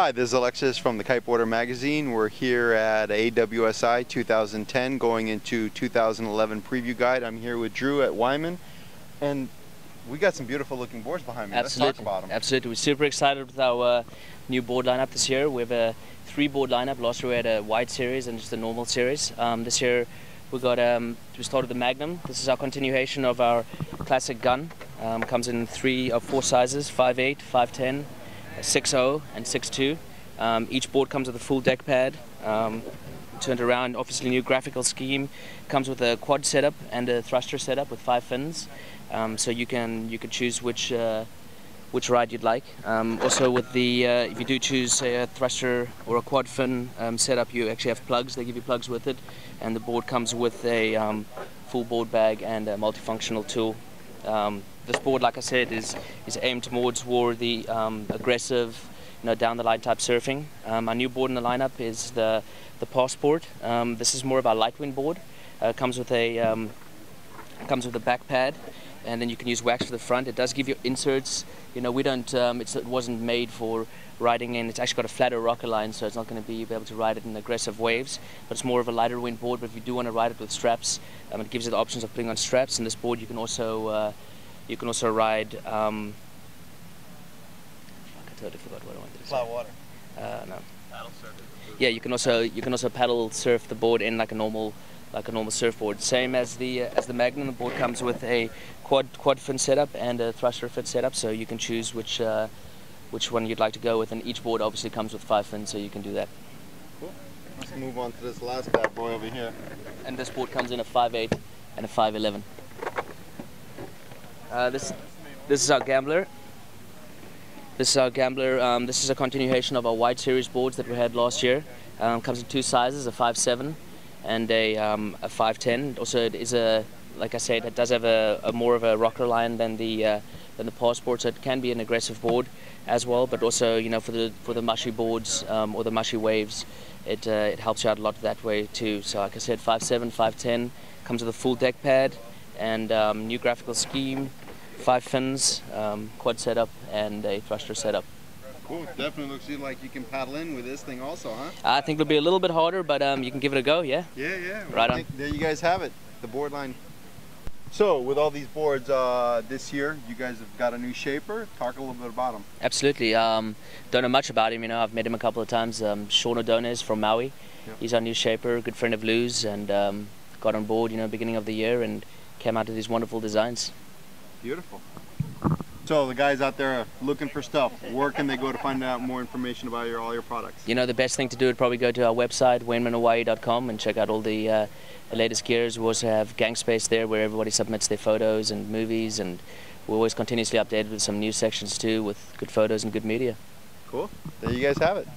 Hi, this is Alexis from the Kiteboarder Magazine. We're here at AWSI 2010 going into 2011 preview guide. I'm here with Drew at Wainman and we got some beautiful looking boards behind me. Absolutely. Let's talk about them. Absolutely. We're super excited with our uh, new board lineup this year. We have a three board lineup. Last year we had a wide series and just a normal series. Um, this year we got um, we started the Magnum. This is our continuation of our classic gun. Um, comes in three or four sizes: 5.8, 5.10. 6.0 and 6.2. Um, each board comes with a full deck pad, um, turned around, obviously new graphical scheme. Comes with a quad setup and a thruster setup with five fins, um, so you can you can choose which uh, which ride you'd like. Um, also with the uh, if you do choose say a thruster or a quad fin um, setup, you actually have plugs. They give you plugs with it, and the board comes with a um, full board bag and a multifunctional tool. Um, this board, like I said, is is aimed towards more the um, aggressive, you know, down the line type surfing. Um, our new board in the lineup is the the Passport. Um, this is more of our light wind board. Uh, comes with a um, comes with a back pad, and then you can use wax for the front. It does give you inserts. You know, we don't. Um, it wasn't made for riding in. It's actually got a flatter rocker line, so it's not going to be able to ride it in aggressive waves. But it's more of a lighter wind board. But if you do want to ride it with straps, um, it gives you the options of putting on straps. And this board, you can also uh, you can also ride. Um, I totally forgot what I wanted to say. Flat water. Uh, no. Yeah, you can also you can also paddle surf the board in like a normal like a normal surfboard. Same as the uh, as the Magnum. The board comes with a quad quad fin setup and a thruster fit setup, so you can choose which uh, which one you'd like to go with. And each board obviously comes with five fins, so you can do that. Cool. Let's move on to this last bad boy over here. And this board comes in a 5.8 and a 5.11. Uh, this, this is our Gambler. This is our Gambler. Um, this is a continuation of our wide series boards that we had last year. Um, comes in two sizes, a 5.7 and a, um, a 5.10. Also, it is a, like I said, it does have a, a more of a rocker line than the uh, than the Passport, so it can be an aggressive board as well. But also, you know, for the for the mushy boards um, or the mushy waves, it uh, it helps you out a lot that way too. So, like I said, 5.7, 5.10 comes with a full deck pad and um, new graphical scheme, five fins, um, quad setup, and a thruster setup. Cool. Definitely looks like you can paddle in with this thing also, huh? I think it'll be a little bit harder, but um, you can give it a go, yeah? Yeah, yeah. Right on. There you guys have it, the board line. So, with all these boards uh, this year, you guys have got a new shaper. Talk a little bit about him. Absolutely. Um, don't know much about him. You know, I've met him a couple of times. Um, Sean Ordonez from Maui. Yep. He's our new shaper, good friend of Lou's, and um, got on board, you know, beginning of the year and came out with these wonderful designs. Beautiful. So the guys out there are looking for stuff, where can they go to find out more information about your all your products? You know, the best thing to do would probably go to our website, wainmanhawaii.com, and check out all the, uh, the latest gears. We also have Gang Space there where everybody submits their photos and movies, and we're always continuously updated with some new sections too with good photos and good media. Cool. There you guys have it.